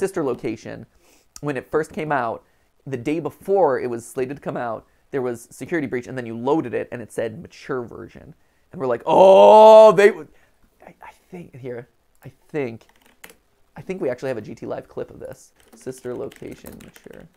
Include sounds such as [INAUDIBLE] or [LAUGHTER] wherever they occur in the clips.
sister location, when it first came out, the day before it was slated to come out, there was security breach, and then you loaded it and it said mature version, and we're like, oh, they. would- I, I think here, I think, I think we actually have a GT Live clip of this sister location mature.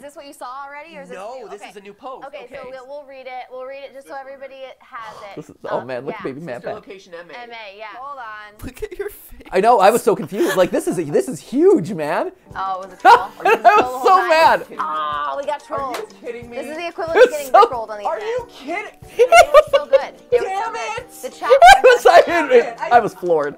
Is this what you saw already, or is No, this new? this okay. is a new post. Okay, so we'll, we'll read it. We'll read it just so everybody has it. This is, oh Um, man, look yeah. at baby Matt back. location MA. MA, yeah. Hold on. Look at your face. I know, I was so confused. Like this is this is huge, man. Oh, was [LAUGHS] it troll? I was so mad. Oh, we got trolled. kidding me? This is the equivalent of getting so- rickrolled on the Are you kidding? It was so good. It was so Damn good. it! The chat. [LAUGHS] Was, I, I was floored.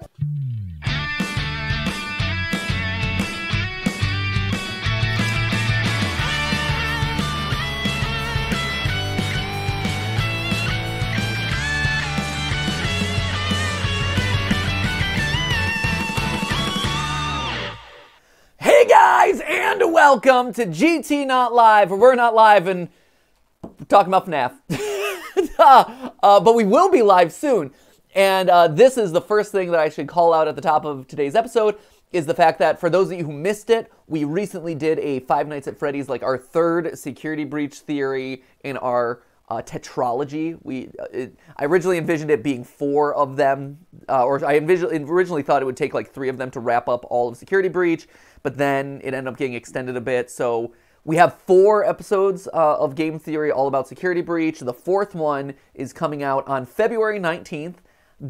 Guys, and welcome to GT Not Live, where we're not live and talking about FNAF. [LAUGHS] uh, but we will be live soon. And uh, this is the first thing that I should call out at the top of today's episode is the fact that for those of you who missed it, we recently did a Five Nights at Freddy's, like our third security breach theory in our uh, tetralogy. We uh, it, I originally envisioned it being four of them, uh, or I originally thought it would take like three of them to wrap up all of Security Breach, but then it ended up getting extended a bit. So we have four episodes uh, of Game Theory all about Security Breach. The fourth one is coming out on February 19th.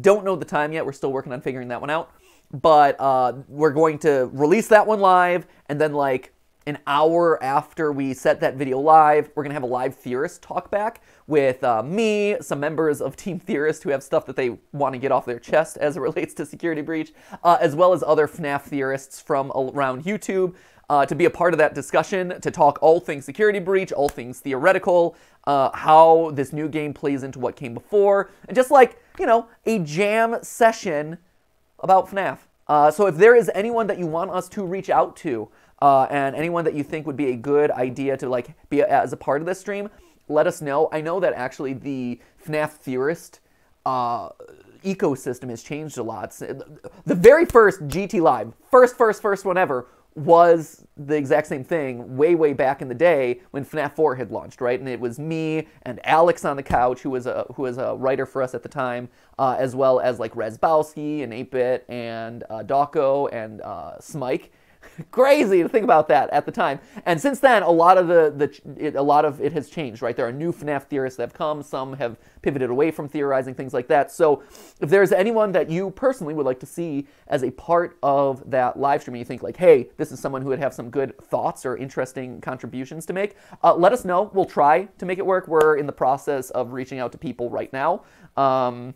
Don't know the time yet. We're still working on figuring that one out. But uh, we're going to release that one live, and then like an hour after we set that video live, we're gonna have a live theorist talk back with uh, me, some members of Team Theorist who have stuff that they want to get off their chest as it [LAUGHS] relates to Security Breach, uh, as well as other FNAF theorists from around YouTube. Uh, to be a part of that discussion, to talk all things security breach, all things theoretical, uh, how this new game plays into what came before, and just like, you know, a jam session about FNAF. Uh, so if there is anyone that you want us to reach out to, uh, and anyone that you think would be a good idea to like be a, as a part of this stream, let us know. I know that actually the FNAF theorist uh, ecosystem has changed a lot. The very first GT Live, first, first, first one ever, was the exact same thing way, way back in the day when FNAF 4 had launched, right? And it was me and Alex on the couch, who was a who was a writer for us at the time, uh, as well as like Razzbowski and 8-Bit and uh, and uh, Smike. [LAUGHS] Crazy to think about that at the time. And since then, a lot of the the it, a lot of it has changed, right? There are new FNAF theorists that have come. Some have pivoted away from theorizing things like that. So, if there's anyone that you personally would like to see as a part of that live stream, and you think like, hey, this is someone who would have some good thoughts or interesting contributions to make, uh, let us know. We'll try to make it work. We're in the process of reaching out to people right now. Um,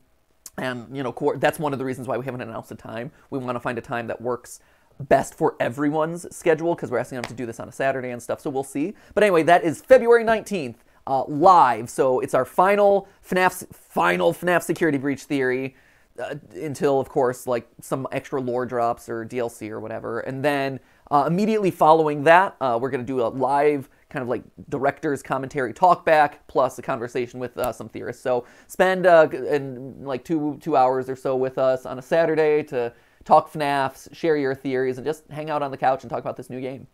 and you know, that's one of the reasons why we haven't announced a time. We want to find a time that works best for everyone's schedule because we're asking them to do this on a Saturday and stuff. So we'll see. But anyway, that is February 19th uh, live. So it's our final FNAF final FNAF security breach theory. Uh, until of course like some extra lore drops or DLC or whatever, and then uh, immediately following that, uh, we're gonna do a live kind of like director's commentary talk back plus a conversation with uh, some theorists. So spend uh, in like two two hours or so with us on a Saturday to talk FNAFs, share your theories, and just hang out on the couch and talk about this new game.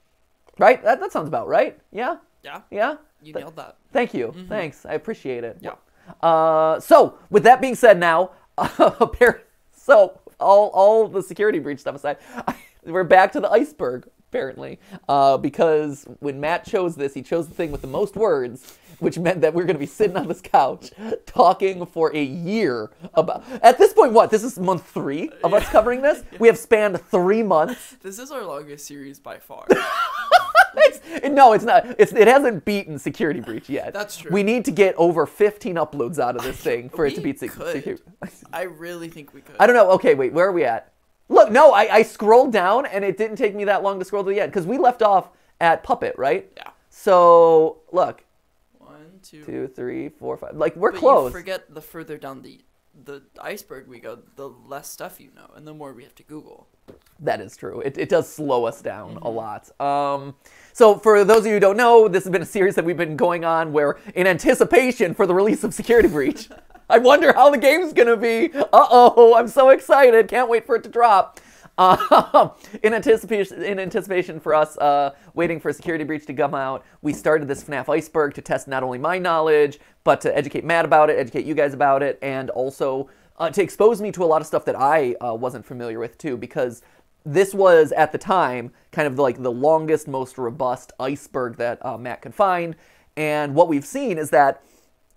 Right? That, that sounds about right. Yeah? Yeah. Yeah? You Th- nailed that. Thank you. Thanks. I appreciate it. Yeah. Uh, so, with that being said, now, [LAUGHS] so all all the security breach stuff aside, [LAUGHS] we're back to the iceberg apparently, uh, because when Matt chose this, he chose the thing with the most words, which meant that we're going to be sitting on this couch talking for a year about. At this point, what? This is month three of us covering this. We have spanned three months. [LAUGHS] This is our longest series by far. [LAUGHS] It's, no, it's not. It's, it hasn't beaten Security Breach yet. That's true. We need to get over 15 uploads out of this thing for it to beat. Security. I really think we could. I don't know. Okay, wait. Where are we at? Look, no, I, I scrolled down and it didn't take me that long to scroll to the end because we left off at Puppet, right? Yeah. So look, One, two. two, three, four, five. Like we're but close. You forget the further down the the iceberg we go, the less stuff you know, and the more we have to Google. That is true. It, it does slow us down a lot. Um, so, for those of you who don't know, this has been a series that we've been going on where, in anticipation for the release of Security Breach, [LAUGHS] I wonder how the game's to be. Uh oh, I'm so excited. Can't wait for it to drop. Um, [LAUGHS] in anticipation, in anticipation for us uh, waiting for a Security Breach to come out, we started this FNAF Iceberg to test not only my knowledge, but to educate Matt about it, educate you guys about it, and also uh, to expose me to a lot of stuff that I uh, wasn't familiar with too, because this was at the time kind of like the longest, most robust iceberg that uh, Matt could find. And what we've seen is that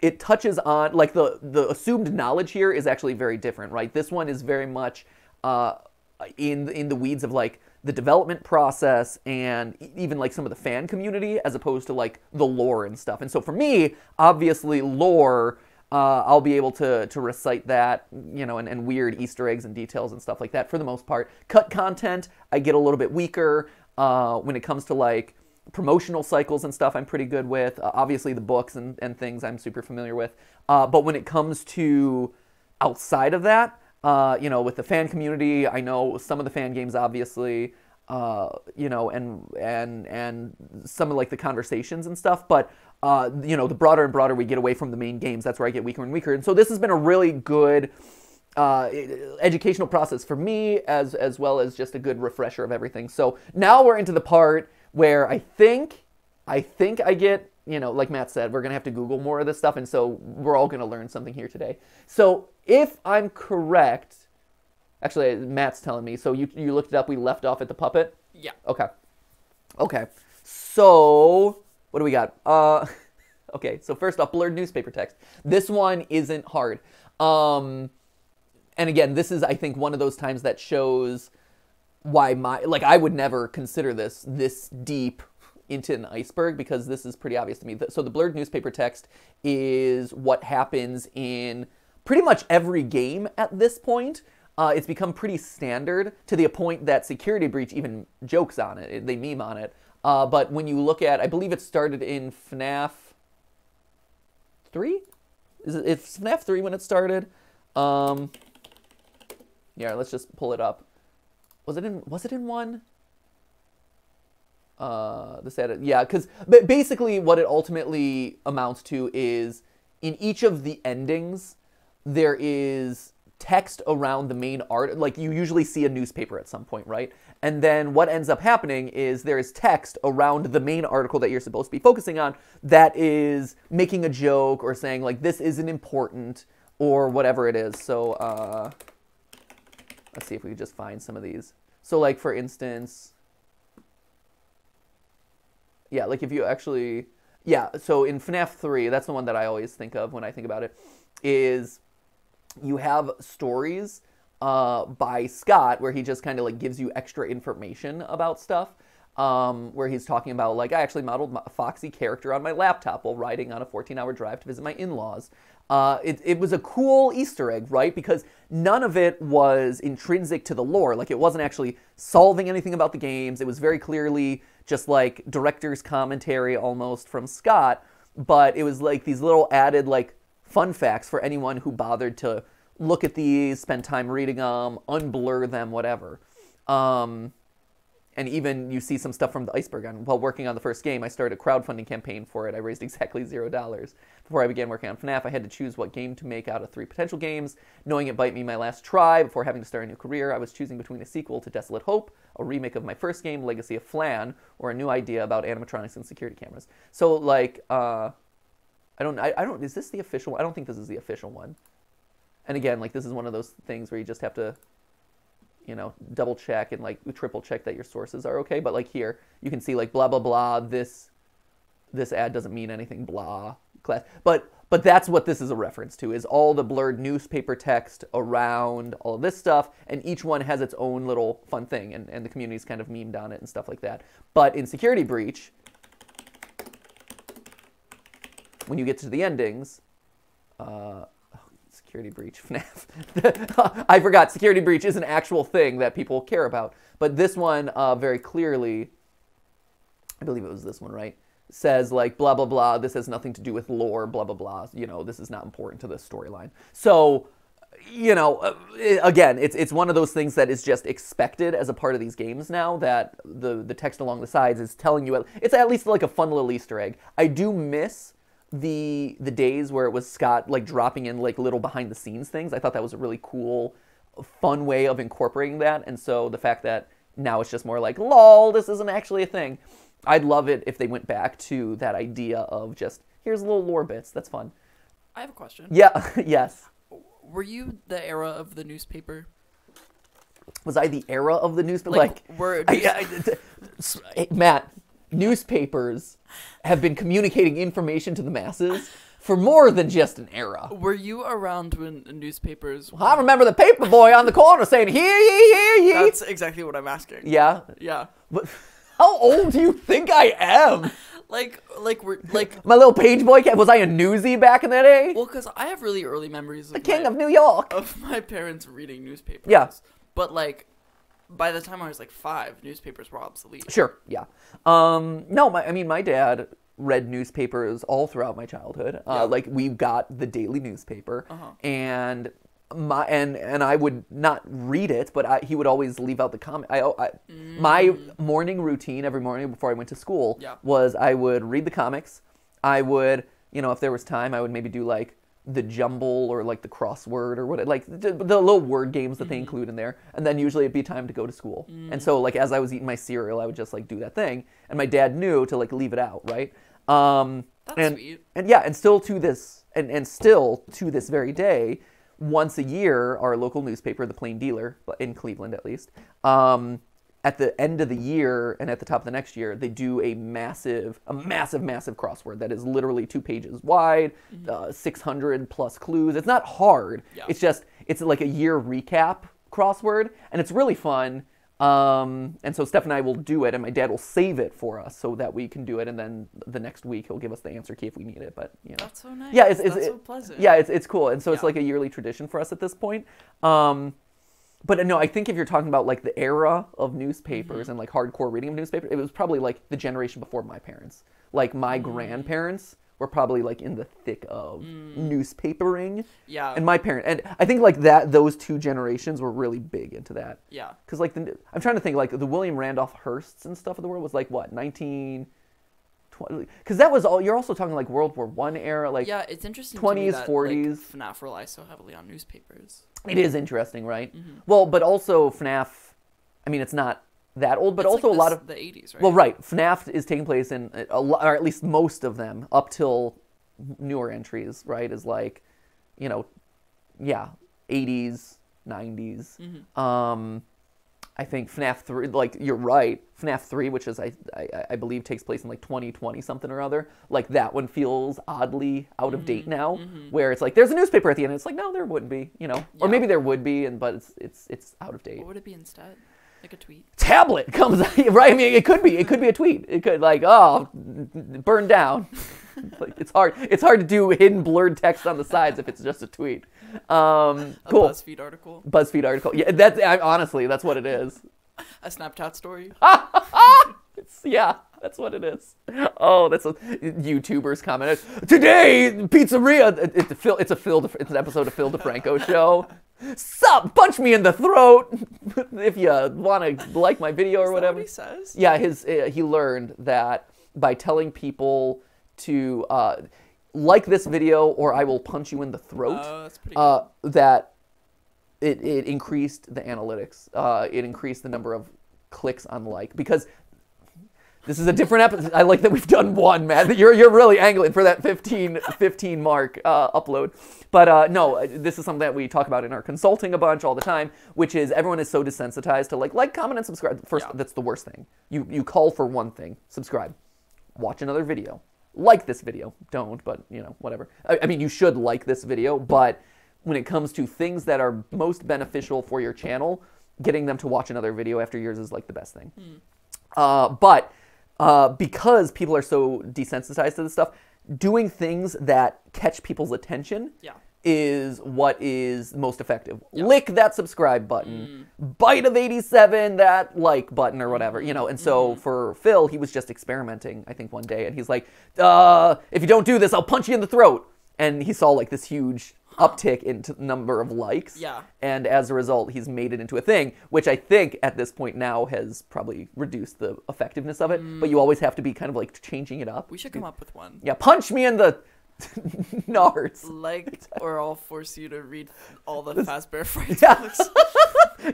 it touches on like the the assumed knowledge here is actually very different, right? This one is very much uh, in in the weeds of like the development process and even like some of the fan community as opposed to like the lore and stuff. And so for me, obviously lore uh, I'll be able to to recite that, you know, and, and weird Easter eggs and details and stuff like that for the most part. Cut content, I get a little bit weaker uh, when it comes to like promotional cycles and stuff. I'm pretty good with. Uh, obviously, the books and, and things I'm super familiar with. Uh, but when it comes to outside of that, uh, you know, with the fan community, I know some of the fan games, obviously uh, you know, and and and some of like the conversations and stuff. But uh, you know, the broader and broader we get away from the main games, that's where I get weaker and weaker. And so this has been a really good uh, educational process for me, as as well as just a good refresher of everything. So now we're into the part where I think I think I get. You know, like Matt said, we're gonna have to Google more of this stuff, and so we're all gonna learn something here today. So, if I'm correct, Actually, Matt's telling me. So you you looked it up. We left off at the puppet. Yeah. Okay. Okay. So what do we got? Uh, [LAUGHS] okay. So first off, blurred newspaper text. This one isn't hard. Um, and again, this is I think one of those times that shows why my like I would never consider this this deep into an iceberg because this is pretty obvious to me. So the blurred newspaper text is what happens in pretty much every game at this point. Uh, it's become pretty standard to the point that Security Breach even jokes on it. They meme on it. Uh, but when you look at, I believe it started in FNAF 3? Is it FNAF 3 when it started? Um, yeah, let's just pull it up. Was it in was it in 1? Uh, the sad, yeah, because basically what it ultimately amounts to is in each of the endings there is text around the main art. Like you usually see a newspaper at some point, right? And then what ends up happening is there is text around the main article that you're supposed to be focusing on that is making a joke or saying like this isn't important or whatever it is. So uh, let's see if we can just find some of these. So like for instance, yeah, like if you actually, yeah. So in FNAF 3, that's the one that I always think of when I think about it, is you have stories uh, by Scott where he just kind of like gives you extra information about stuff. Um, where he's talking about like I actually modeled a Foxy character on my laptop while riding on a 14-hour drive to visit my in-laws. Uh, it, it was a cool Easter egg, right? Because none of it was intrinsic to the lore. Like it wasn't actually solving anything about the games. It was very clearly just like director's commentary almost from Scott. But it was like these little added like fun facts for anyone who bothered to look at these, spend time reading them, unblur them, whatever. Um, and even you see some stuff from the iceberg. On while working on the first game i started a crowdfunding campaign for it. I raised [LAUGHS] exactly zero dollars. Before i began working on fnaf i had to choose what game to make out of three potential games. Knowing it might be my last try before having to start a new career i was choosing between a sequel to desolate hope a remake of my first game legacy of flan or a new idea about animatronics and security cameras. So like uh, i don't I, I don't is this the official i don't think this is the official one. And again like this is one of those things where you just have to you know, double check and like triple check that your sources are okay. But like here, you can see like blah blah blah. This this ad doesn't mean anything. Blah class. But but that's what this is a reference to. Is all the blurred newspaper text around all of this stuff, and each one has its own little fun thing, and and the community's kind of memed on it and stuff like that. But in Security Breach, when you get to the endings. Uh, security breach [LAUGHS] FNAF. [LAUGHS] I forgot security breach is an actual thing that people care about. But this one uh, very clearly, I believe it was this one, right? Says like blah blah blah. This has nothing to do with lore. Blah blah blah. You know, this is not important to the storyline. So, you know, uh, again, it's it's one of those things that is just expected as a part of these games now. That the the text along the sides is telling you. It's at least like a fun little Easter egg. I do miss the the days where it was Scott like dropping in like little behind the scenes things. I thought that was a really cool fun way of incorporating that. And so the fact that now it's just more like, lol, this isn't actually a thing. I'd love it if they went back to that idea of just here's little lore bits. That's fun. I have a question. Yeah, [LAUGHS] yes. Were you the era of the newspaper? Was I the era of the newspaper? Like, Like, were I- I- Matt, newspapers have been communicating information to the masses for more than just an era. were you around when newspapers? I remember the paper boy on the corner saying, "Hear ye, hear ye." That's exactly what I'm asking. yeah. Yeah. But how old do you think I am? Like, like we're like. My little page boy. Was I a newsie back in the day? Well, because I have really early memories of the king my, of New York. of my parents reading newspapers. Yeah. But like, by the time I was like five, newspapers were obsolete. Sure. Yeah. Um, no, my, I mean, my dad read newspapers all throughout my childhood. Yeah. Uh, like we got the daily newspaper, Uh-huh. and my and and I would not read it, but I, he would always leave out the comment. I, I my morning routine every morning before I went to school Mm. Yeah. was I would read the comics. I would, you know, if there was time, I would maybe do like the jumble or like the crossword or what, like the, the little word games that they Mm-hmm. include in there. And then usually it'd be time to go to school. Mm. And so like as I was eating my cereal, I would just like do that thing. And my dad knew to like leave it out, right? Um, That's and, sweet. and yeah, and still to this, and, and still to this very day, once a year, our local newspaper, the Plain Dealer, in Cleveland at least, um, at the end of the year and at the top of the next year, they do a massive, a massive, massive crossword that is literally two pages wide, uh, 600 plus clues. It's not hard. Mm-hmm. Yeah. It's just, it's like a year recap crossword, and it's really fun. Um, and so Steph and I will do it, and my dad will save it for us so that we can do it, and then the next week he'll give us the answer key if we need it. But you know, That's so nice. yeah, it's, it's so pleasant. Yeah, it's it's cool, and so it's like a yearly tradition for us at this point. Um, but no, I think if you're talking about like the era of newspapers Mm-hmm. and like hardcore reading of newspapers, it was probably like the generation before my parents. Like my Mm. grandparents were probably like in the thick of newspapering, Yeah. and my parent, and I think like that those two generations were really big into that. yeah. Because like the, I'm trying to think like the William Randolph Hearsts and stuff of the world was like what 19, because that was all. You're also talking like World War One era, like Yeah, it's interesting. to me 20s, that, 40s. Like, FNAF relies so heavily on newspapers. it is interesting, right? Mm-hmm. Well, but also FNAF. I mean, it's not that old, but It's also like a lot of the 80s, right? well, right. FNAF is taking place in a lot, or at least most of them up till newer entries, right? Is like, you know, yeah, 80s, 90s. Mm-hmm. Um, I think FNAF three, like you're right, FNAF three, which is I, I I believe takes place in like 2020 something or other. Like that one feels oddly out of Mm-hmm. date now, where it's like there's a newspaper at the end. It's like no, there wouldn't be, you know, or maybe there would be, and but it's it's it's out of date What would it be instead? Like a tweet? tablet comes [LAUGHS] right. I mean, it could be. It could be a tweet. It could like oh, burn down. [LAUGHS] like it's hard. It's hard to do hidden blurred text on the sides if it's just a tweet. Um, A cool. BuzzFeed article? BuzzFeed article. Yeah, that's I, honestly that's what it is. [LAUGHS] A Snapchat story? It's, yeah, that's what it is. Oh, that's a YouTubers commented today. Pizzeria. It, it's a Phil. It's a Phil. De, it's an episode of Phil DeFranco show. Sup? Punch me in the throat [LAUGHS] if you want to like my video or whatever. what he says? Yeah, his uh, he learned that by telling people to uh, like this video or I will punch you in the throat. Oh, that's pretty uh, that it, it increased the analytics. Uh, it increased the number of clicks on like because this is a different episode. I like that we've done one, man. You're you're really angling for that 15, 15 mark uh, upload. But uh, no, uh, this is something that we talk about in our consulting a bunch all the time, which is everyone is so desensitized to like like, comment, and subscribe. First, Yeah. that's the worst thing. You you call for one thing, subscribe, watch another video, like this video. Don't, but you know whatever. I, I mean, you should like this video, but when it comes to things that are most beneficial for your channel, getting them to watch another video after yours is like the best thing. Uh, but uh, because people are so desensitized to this stuff, doing things that catch people's attention Yeah. is what is most effective. Lick that subscribe button, bite of 87 that like button or whatever, you know. And so for Phil, he was just experimenting, I think, one day, and he's like, uh, if you don't do this, I'll punch you in the throat. And he saw like this huge uptick in t- number of likes. Yeah. And as a result, he's made it into a thing, which I think at this point now has probably reduced the effectiveness of it. But you always have to be kind of like changing it up. We should come up with one. Yeah, punch me in the [LAUGHS] Nards. Like, or I'll force you to read all the Fazbear Frights [LAUGHS] Yeah. books. [LAUGHS]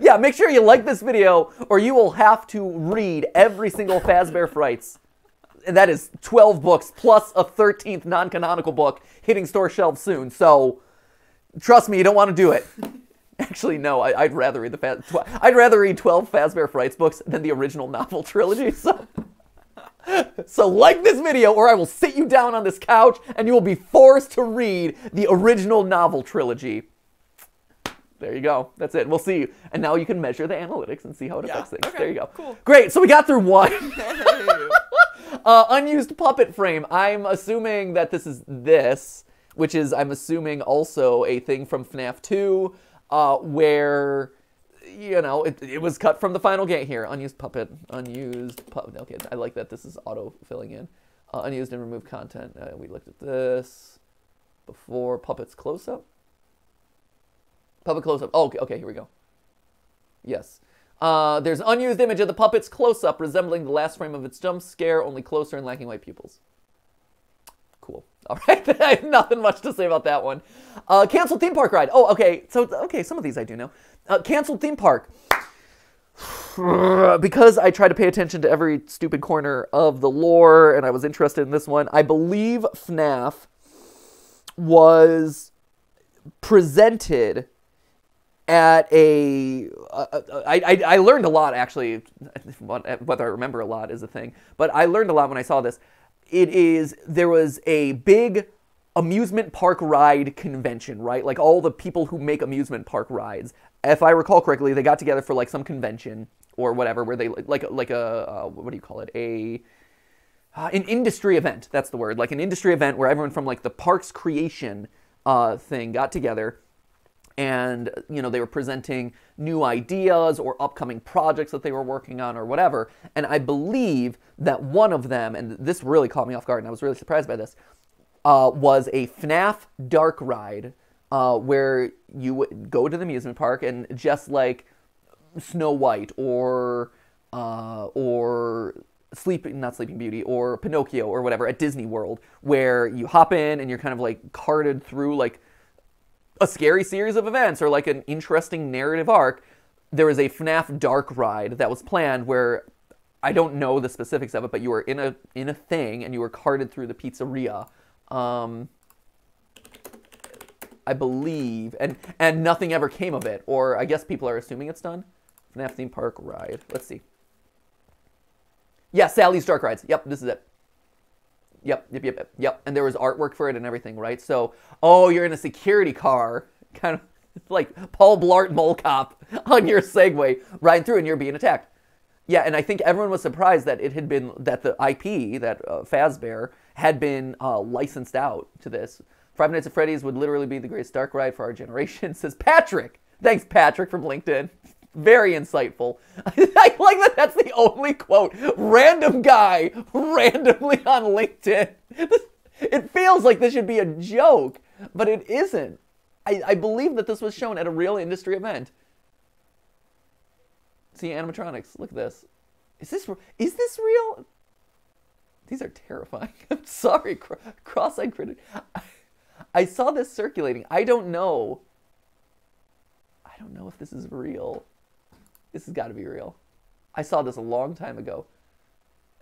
Yeah, make sure you like this video, or you will have to read every single Fazbear Frights. And that is 12 books plus a 13th non-canonical book hitting store shelves soon. So, trust me, you don't want to do it. [LAUGHS] Actually, no, I, I'd rather read the Faz- tw- I'd rather read 12 Fazbear Frights books than the original novel [LAUGHS] trilogy. So, [LAUGHS] so like this video, or I will sit you down on this couch and you will be forced to read the original novel trilogy. There you go. That's it. We'll see you. And now you can measure the analytics and see how it Yeah, affects things. okay, there you go. cool. Great. So we got through one. Uh, unused puppet frame. I'm assuming that this is this, which is I'm assuming also a thing from FNAF 2, uh, where you know it, it was cut from the final game here. Unused puppet, unused puppet. Okay, I like that. This is auto filling in. Uh, unused and removed content. Uh, we looked at this before. Puppets close up. Puppet close up. Oh, okay, okay, here we go. Yes. Uh, there's unused image of the puppet's close up resembling the last frame of its jump scare, only closer and lacking white pupils. All right. [LAUGHS] I have nothing much to say about that one. Uh, canceled theme park ride. Oh, okay. So, okay, some of these I do know. Uh, canceled theme park. [SIGHS] because I try to pay attention to every stupid corner of the lore and I was interested in this one, I believe FNAF was presented at a uh, I, I, I learned a lot actually [LAUGHS] whether i remember a lot is a thing but i learned a lot when i saw this it is there was a big amusement park ride convention right? Like all the people who make amusement park rides if i recall correctly they got together for like some convention or whatever where they like like a uh, what do you call it? A uh, an industry event that's the word like an industry event where everyone from like the parks creation uh, thing got together and you know they were presenting new ideas or upcoming projects that they were working on or whatever. And i believe that one of them and this really caught me off guard and i was really surprised by this uh, was a fnaf dark ride uh, where you would go to the amusement park and just like snow white or uh, or sleeping not sleeping beauty or pinocchio or whatever at disney world where you hop in and you're kind of like carted through like a scary series of events or like an interesting narrative arc, there was a FNAF dark ride that was planned where I don't know the specifics of it, but you were in a in a thing and you were carted through the pizzeria. Um, I believe, and and nothing ever came of it, or I guess people are assuming it's done. FNAF theme park ride. Let's see. Yeah, Sally's Dark Rides. Yep, this is it. Yep, yep, yep, yep. And there was artwork for it and everything, right? So, oh, you're in a security car, [LAUGHS] kind of like Paul Blart Mall Cop [LAUGHS] on your Segway riding through, and you're being attacked. Yeah, and I think everyone was surprised that it had been that the IP that uh, Fazbear had been uh, licensed out to this. Five Nights at Freddy's would literally be the greatest dark ride for our [LAUGHS] generation, says Patrick. Thanks, Patrick from LinkedIn. Very insightful. I like that that's the only quote. Random guy, randomly on LinkedIn. [LAUGHS] It feels like this should be a joke, but it isn't. I, I believe that this was shown at a real industry event. See animatronics. Look at this. Is this is this real? These are terrifying. [LAUGHS] I'm sorry, cro- cross-eyed critic. I saw this circulating. I don't know. I don't know if this is real. This has got to be real. I saw this a long time ago.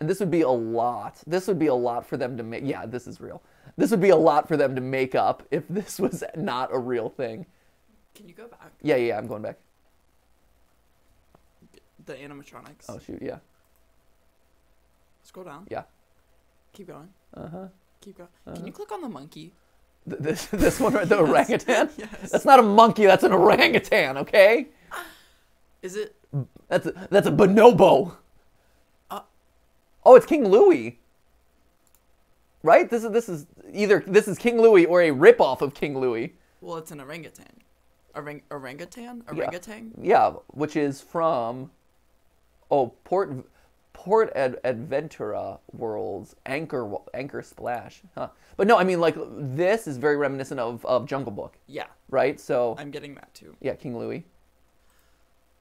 And this would be a lot. This would be a lot for them to make. Yeah, this is real. This would be a lot for them to make up if [LAUGHS] this was not a real thing. Can you go back? Yeah, yeah, I'm going back. The animatronics. Oh shoot, yeah, Scroll down. yeah. Keep going. Uh huh. Keep going. Can you click on the monkey? This [LAUGHS] this one right, the [LAUGHS] orangutan. Yes. That's not a monkey. That's an orangutan. Okay. Is it? That's a, that's a bonobo. Uh. oh, it's King Louie. Right? This is this is either this is King Louie or a ripoff of King Louie. Well, it's an orangutan. Orang- orangutan? Yeah. Orangutan? Yeah, which is from oh Port Port Ad- Adventura Worlds Anchor Anchor Splash. Huh. But no, I mean like this is very reminiscent of, of Jungle Book, Yeah, right? So I'm getting that too. yeah, King Louie.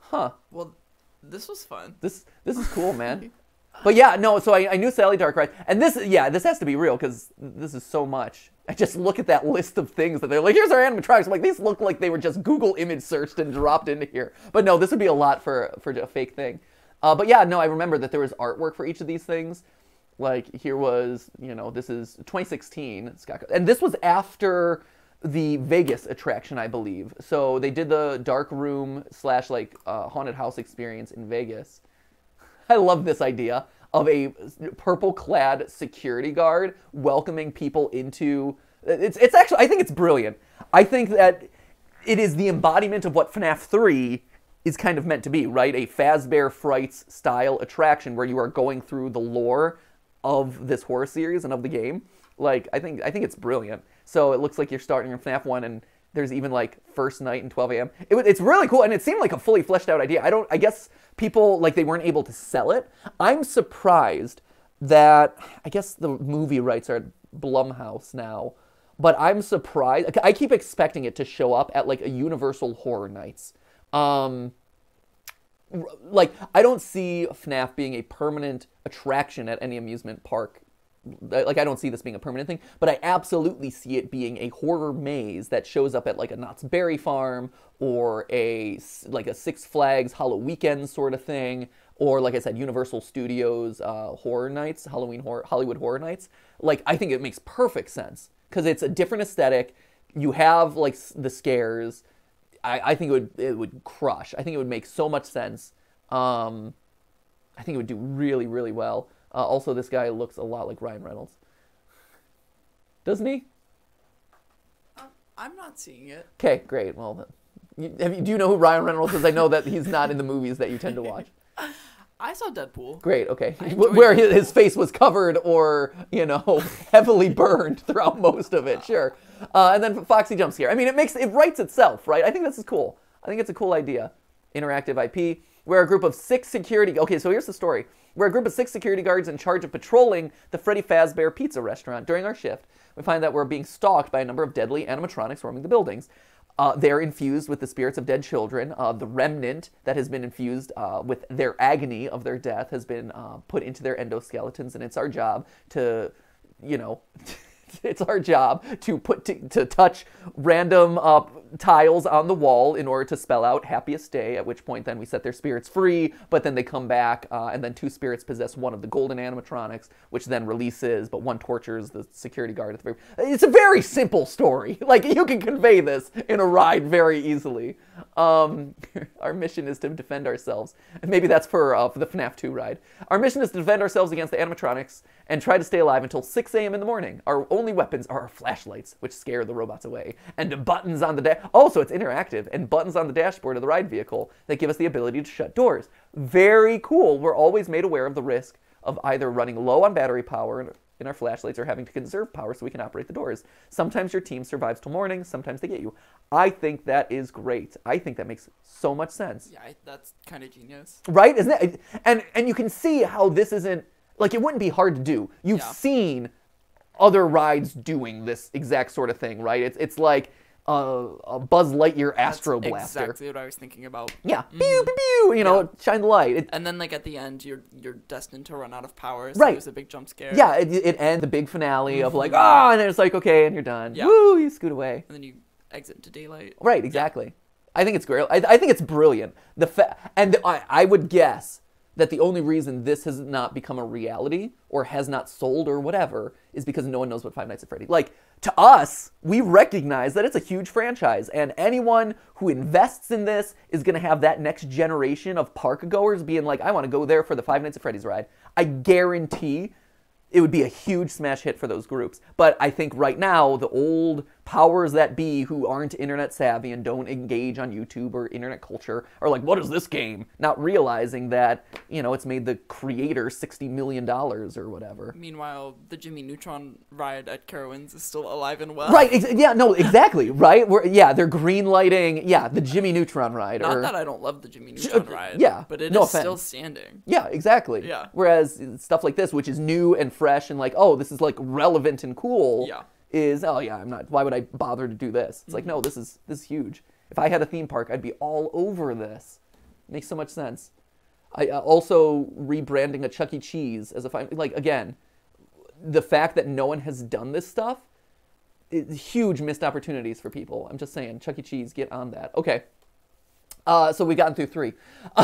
Huh. Well, this was fun. This this is cool, man. [LAUGHS] But yeah, no. So I, I knew Sally Dark Ride, and this, yeah, this has to be real because this is so much. I just look at that [LAUGHS] list of things that they're like, here's our animatronics. I'm like, these look like they were just Google image searched and dropped into here. But no, this would be a lot for for a fake thing. Uh, but yeah, no, I remember that there was artwork for each of these things. Like here was, you know, this is 2016, Scott, and this was after the Vegas attraction, I believe. So they did the dark room slash like uh, haunted house experience in Vegas. [LAUGHS] I love this idea of a purple clad security guard welcoming people into it's it's actually I think it's brilliant. I think that it is the embodiment of what FNAF 3 is kind of meant to be, right? A Fazbear Frights style attraction where you are going through the lore of this horror series and of the game. Like I think I think it's brilliant. So it looks like you're starting from FNAF 1 and there's even like first night and 12 a.m. It, it's really cool, and it seemed like a fully fleshed out idea. I don't. I guess people like they weren't able to sell it. I'm surprised that I guess the movie rights are at Blumhouse now, but I'm surprised. I keep expecting it to show up at like a Universal Horror Nights. Um, like I don't see FNAF being a permanent attraction at any amusement park like I don't see this being a permanent thing, but I absolutely see it being a horror maze that shows up at like a Knott's Berry Farm or a like a Six Flags Halloween Weekend sort of thing, or like I said, Universal Studios uh, Horror Nights, Halloween horror, Hollywood Horror Nights. Like I think it makes perfect sense because it's a different aesthetic. You have like the scares. I, I think it would it would crush. I think it would make so much sense. Um, I think it would do really, really well. Uh, also, this guy looks a lot like Ryan Reynolds. Doesn't he? I'm not seeing it. Okay, great. Well, you, have you, do you know who Ryan Reynolds is? I know that he's not in the movies that you tend to watch. [LAUGHS] I saw Deadpool. Great, okay. Where his, his face was covered or, you know, [LAUGHS] heavily burned throughout most of it, sure. Uh, and then Foxy jumps here. I mean, it makes, it writes itself, right? I think this is cool. I think it's a cool idea. Interactive IP. We're a group of six security, okay, so here's the story. We're a group of six security guards in charge of patrolling the Freddy Fazbear Pizza restaurant. During our shift, we find that we're being stalked by a number of deadly animatronics roaming the buildings. Uh, they're infused with the spirits of dead children. Uh, the remnant that has been infused uh, with their agony of their death has been uh, put into their endoskeletons, and it's our job to, you know, [LAUGHS] [LAUGHS] it's our job to put to, to touch random uh, tiles on the wall in order to spell out happiest day. At which point, then we set their spirits free. But then they come back, uh, and then two spirits possess one of the golden animatronics, which then releases. But one tortures the security guard at the very. It's a very simple story. [LAUGHS] Like you can convey this in a ride very easily. Um, [LAUGHS] our mission is to defend ourselves. And maybe that's for, uh, for the FNAF 2 ride. Our mission is to defend ourselves against the animatronics and try to stay alive until 6 a.m. in the morning. Our only weapons are our flashlights, which scare the robots away, and buttons on the dash. Also, it's interactive, and buttons on the dashboard of the ride vehicle that give us the ability to shut doors. Very cool. We're always made aware of the risk of either running low on battery power in our flashlights or having to conserve power so we can operate the doors. Sometimes your team survives till morning, sometimes they get you. I think that is great. I think that makes so much sense. Yeah, that's kind of genius. Right? Isn't it? And and you can see how this isn't like it wouldn't be hard to do. You've Yeah. seen other rides doing this exact sort of thing, right? It's it's like a, a Buzz Lightyear Astro That's Blaster. Exactly what I was thinking about. Yeah, pew pew pew. You know, Yeah. shine the light. It, And then like at the end, you're you're destined to run out of power. So Right. There's a big jump scare. yeah, it, it ends the big finale of like ah, and then it's like okay, and you're done. Yeah. Woo, you scoot away. And then you exit into daylight. Right, exactly. I think it's great. I, I think it's brilliant. The fa- and I, I would guess that the only reason this has not become a reality or has not sold or whatever is because no one knows what Five Nights at Freddy. Like to us, we recognize that it's a huge franchise, and anyone who invests in this is going to have that next generation of park goers being like, "I want to go there for the Five Nights at Freddy's ride." I guarantee it would be a huge smash hit for those groups. But I think right now, the old powers that be who aren't internet savvy and don't engage on YouTube or internet culture are like, what is this game? Not realizing that, you know, it's made the creator $60 million or whatever. Meanwhile, the Jimmy Neutron ride at Carowinds is still alive and well. Right, ex- yeah, no, exactly, right? We're, yeah, they're green lighting, yeah, the Jimmy Neutron ride. Not or, that I don't love the Jimmy Neutron uh, ride. yeah, But it is no still offense. standing. Yeah, exactly. Yeah. Whereas stuff like this, which is new and fresh and like, oh, this is like relevant and cool, Yeah. Is oh yeah, I'm not. Why would I bother to do this? It's like Mm-hmm. no, this is this is huge. If I had a theme park, I'd be all over this. Makes so much sense. I uh, also rebranding a Chuck E. Cheese as a fine like again, the fact that no one has done this stuff is huge missed opportunities for people. I'm just saying, Chuck E. Cheese, get on that. Okay. Uh, so we've gotten through three. [LAUGHS]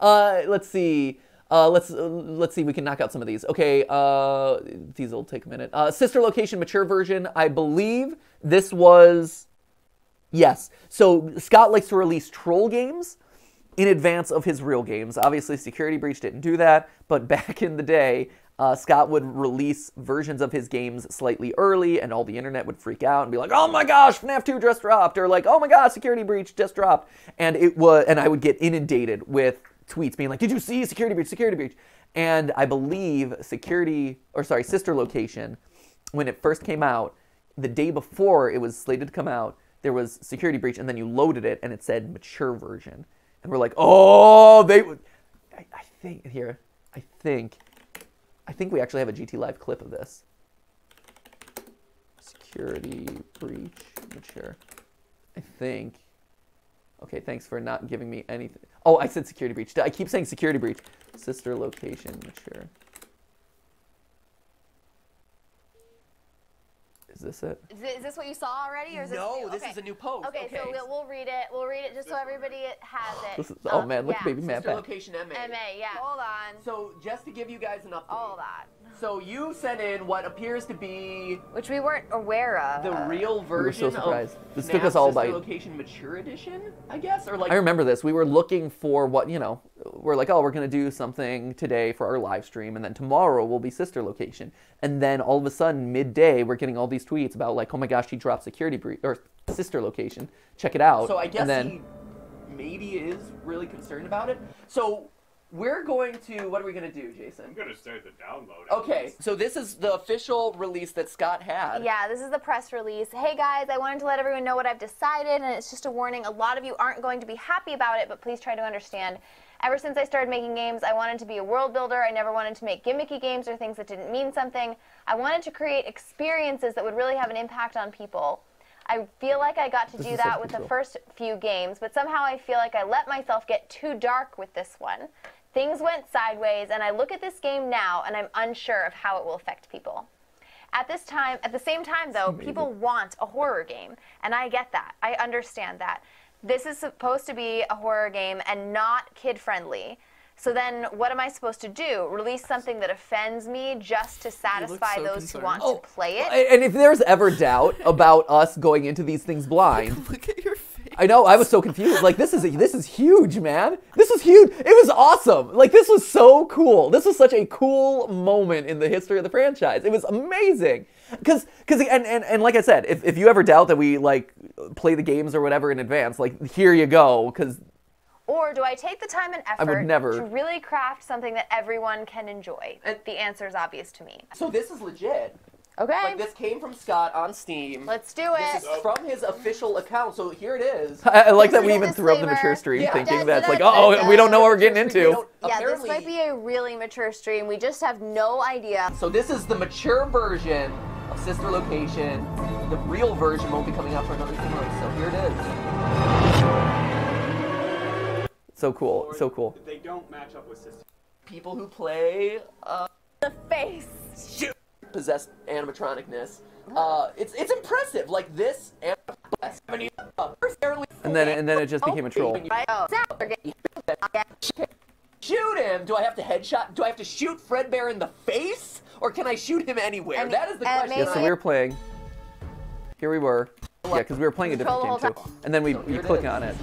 uh, let's see. Uh, let's uh, let's see. We can knock out some of these. Okay. Uh, these will take a minute. Uh, sister location mature version. I believe this was. Yes. So Scott likes to release troll games in advance of his real games. Obviously, Security Breach didn't do that, but [LAUGHS] back in the day, uh, Scott would release versions of his games slightly early, and all the internet would freak out and be like, "Oh my gosh, FNAF 2 just dropped," or like, "Oh my gosh, Security Breach just dropped," and it was, and I would get inundated with tweets being like, "Did you see Security Breach? Security Breach?" And I believe Security, or sorry, Sister Location, when it first came out, the day before it was slated to come out, there was Security Breach, and then you loaded it, and it said mature version, and we're like, "Oh, they." I, I think here, I think. I think we actually have a GT Live clip of this. Security breach mature. I think. Okay, thanks for not giving me anything. Oh, I said security breach. I keep saying security breach. Sister location mature. Is this it? Is, it- is this what you saw already, or is this No, new? this okay. is a new post. Okay, so we'll, we'll read it. We'll read it just so everybody has it. This is, oh Um, man, look yeah. at baby Matt back. location MA. MA, yeah. Hold on. So just to give you guys an update. Hold on. So you sent in what appears to be Which we weren't aware of. the real We were so version surprised. of This took us all Sister by- Location Mature Edition, I guess, or like I remember this. We were looking for what, you know, we're like, oh, we're going to do something today for our live stream, and then tomorrow will be sister location. And then all of a sudden, midday, we're getting all these tweets about, like, oh my gosh, he dropped security breach, or sister location. Check it out. So I guess and then, he maybe is really concerned about it. So we're going to what are we gonna do, Jason? I'm gonna start the download. Okay, so this is the official release that Scott had. Yeah, this is the press release. Hey guys, I wanted to let everyone know what I've decided, and it's just a warning. A lot of you aren't going to be happy about it, but please try to understand. Ever since I started making games, I wanted to be a world builder. I never wanted to make gimmicky games or things that didn't mean something. I wanted to create experiences that would really have an impact on people. I feel like I got to This do that so with the first few games, but somehow I feel like I let myself get too dark with this one. Things went sideways, and I look at this game now and I'm unsure of how it will affect people. At this time, at the same time though, people want a horror game, and I get that. I understand that. This is supposed to be a horror game and not kid friendly. So then what am I supposed to do? Release something that offends me just to satisfy so those concerned. who want Oh, to play it? and if there's ever doubt about us going into these things blind, [LAUGHS] Look at your face. I know I was so confused. Like this is this is huge, man. This is huge. It was awesome. Like this was so cool. This was such a cool moment in the history of the franchise. It was amazing. Cause, cause, and, and, and like I said, if, if you ever doubt that we like play the games or whatever in advance, like here you go. Cause Or do I take the time and effort would never- to really craft something that everyone can enjoy? And- the answer is obvious to me. So this is legit. Okay, Like this came from Scott on Steam. let's do This it. is from his official account. So here it is. I, I like that we even threw up the mature stream Yeah. thinking Da, that's da, like, oh, da, we don't know what we're getting into. we Yeah, this might be a really mature stream. We just have no idea. So this is the mature version of Sister Location. The real version won't be coming out for another two months. So here it is. So cool, so cool. They don't match up with Sister. People who play uh, The face. possessed animatronicness. Uh, it's it's impressive. Like this, animatronic, uh, fairly And then and then it just became a troll. Shoot him. Do I have to headshot? Do I have to shoot Fredbear in the face, or can I shoot him anywhere? And- that is the question. Yeah, so we were playing. Here we were. Yeah, because we were playing a different game too. And then we So you here click is. on it.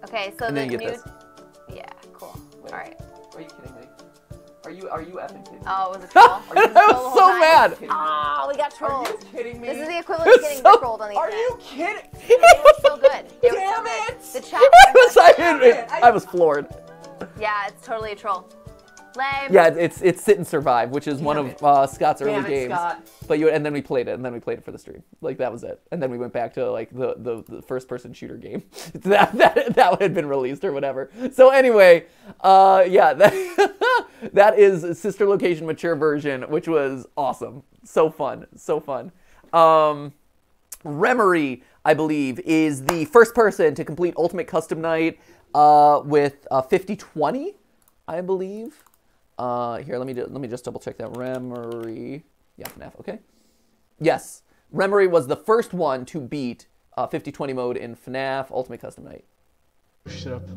Preview of it. Okay, so And the then you new. this. Yeah, cool. Wait. All right. Are you kidding me? Are you are you effing kidding me? Oh, it was a [LAUGHS] troll. I was so mad. Oh, we got Are you kidding me? This is the equivalent of getting so- trolled on the Are you kidding? [LAUGHS] It was so good. It was so Damn good. it! The chat. [LAUGHS] I was, I, it. I was floored. Yeah, it's totally a troll. Lame. Yeah, it's it's sit and survive, which is one Damn of uh, Scott's Damn early it, games. Scott. But you and then we played it, and then we played it for the stream. Like that was it. And then we went back to like the the, the first person shooter game [LAUGHS] that that that had been released or whatever. So anyway, uh, yeah, [LAUGHS] that that is sister location mature version, which was awesome. So fun, so fun. Um, Remory, I believe, is the first person to complete Ultimate Custom Night. uh, with uh, 5020, I believe. Uh, here, let me do, let me just double check that. Remory, yeah, FNAF. Okay. Yes, Remory was the first one to beat uh, 5020 mode in FNAF Ultimate Custom Night. Shut up.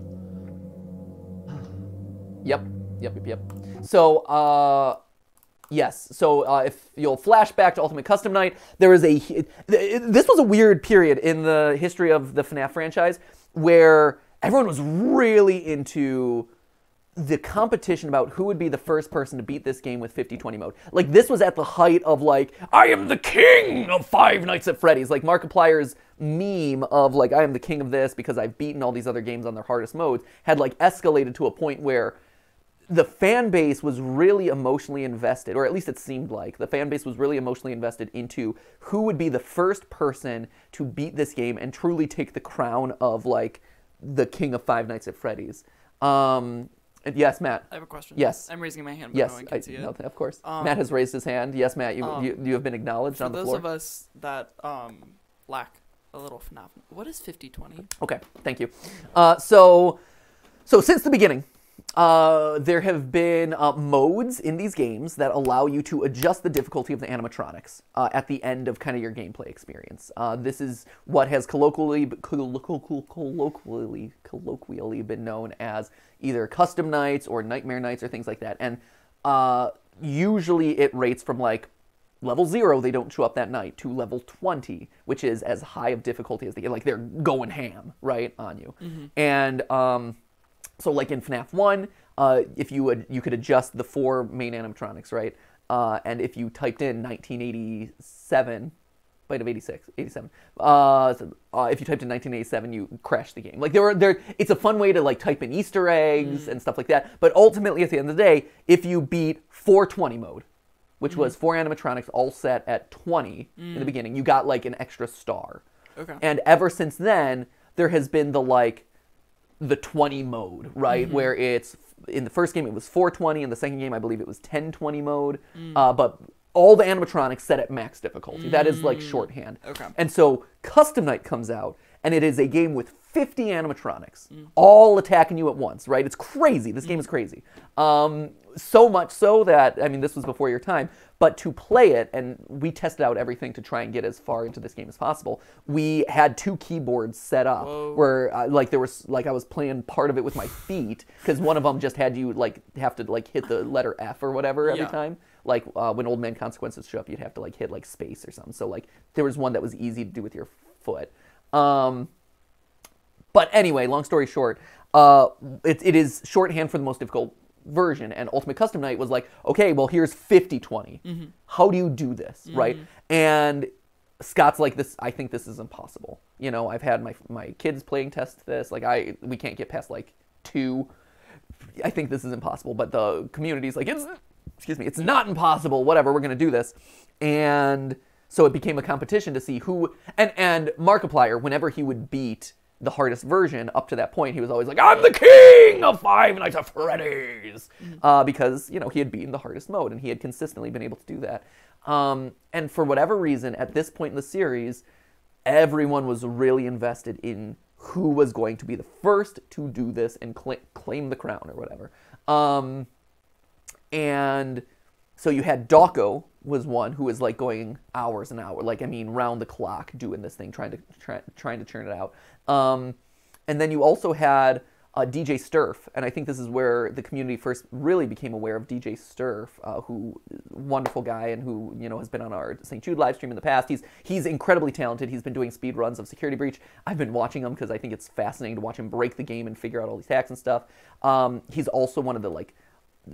Yep, yep, yep, yep. So, uh, yes. So, uh, if you'll flash back to Ultimate Custom Night, there is a. This was a weird period in the history of the FNAF franchise where everyone was really into the competition about who would be the first person to beat this game with 50-20 mode. Like this was at the height of like I am the king of Five Nights at Freddy's. Like Markiplier's meme of like I am the king of this because I've beaten all these other games on their hardest modes had like escalated to a point where the fan base was really emotionally invested, or at least it seemed like the fan base was really emotionally invested into who would be the first person to beat this game and truly take the crown of like the king of Five Nights at Freddy's. Um, yes, Matt. I have a question. Yes. I'm raising my hand, but Yes, no one I, see it. no, of course. Um, Matt has raised his hand. Yes, Matt, you, um, you, you have been acknowledged For on the those floor. of us that um lack a little FNAF, what is 5020? Okay, thank you. Uh, so, so since the beginning, uh, there have been uh, modes in these games that allow you to adjust the difficulty of the animatronics uh, at the end of kind of your gameplay experience. Uh, this is what has colloquially, colloquially, colloquially, colloquially been known as either custom nights or nightmare nights or things like that. And uh, usually it rates from like level zero they don't show up that night to level 20 which is as high of difficulty as they get like they're going ham right on you and um, so like in FNAF 1 uh, if you would you could adjust the four main animatronics right uh, and if you typed in 1987 Bite of 86, 87. Uh, so, uh, if you typed in 1987, you crashed the game. Like there were there, it's a fun way to like type in Easter eggs and stuff like that. But ultimately, at the end of the day, if you beat 420 mode, which was four animatronics all set at 20 in the beginning, you got like an extra star. Okay. And ever since then, there has been the like the 20 mode, right? Mm-hmm. Where it's in the first game it was 420, in the second game I believe it was 1020 mode. Mm. Uh, but all the animatronics set at max difficulty. That is like mm. shorthand. Okay. And so Custom Night comes out, and it is a game with 50 animatronics, mm. all attacking you at once, right? It's crazy. This game is crazy. Um, so much so that, I mean, this was before your time, but to play it, and we tested out everything to try and get as far into this game as possible, we had two keyboards set up where, uh, like, there was, like, I was playing part of it with my feet, because one of them just had you, like, have to, like, hit the letter F or whatever every Yeah. time. Like uh, when old man consequences show up you'd have to like hit like space or something. So like there was one that was easy to do with your foot. Um, but anyway long story short uh, it, it is shorthand for the most difficult version and ultimate custom night was like okay well here's 50 20 mm-hmm. how do you do this mm-hmm. right? And scott's like this i think this is impossible. You know i've had my my kids playing test this. Like i we can't get past like two. I think this is impossible, but the community's like, it's, excuse me, it's not impossible. Whatever, we're gonna do this, and so it became a competition to see who. And and Markiplier, whenever he would beat the hardest version up to that point, he was always like, I'm the king of Five Nights at Freddy's, uh, because you know he had beaten the hardest mode and he had consistently been able to do that. Um, and for whatever reason, at this point in the series, everyone was really invested in who was going to be the first to do this and cla claim the crown or whatever. Um, and so you had Dawko was one who was like going hours and hours, like I mean, round the clock doing this thing, trying to try, trying to churn it out. Um, and then you also had uh, DJ Sturf, and I think this is where the community first really became aware of DJ Sturf, uh, who wonderful guy and who you know has been on our St. Jude live stream in the past. He's he's incredibly talented. He's been doing speed runs of Security Breach. I've been watching him because I think it's fascinating to watch him break the game and figure out all these hacks and stuff. Um, he's also one of the like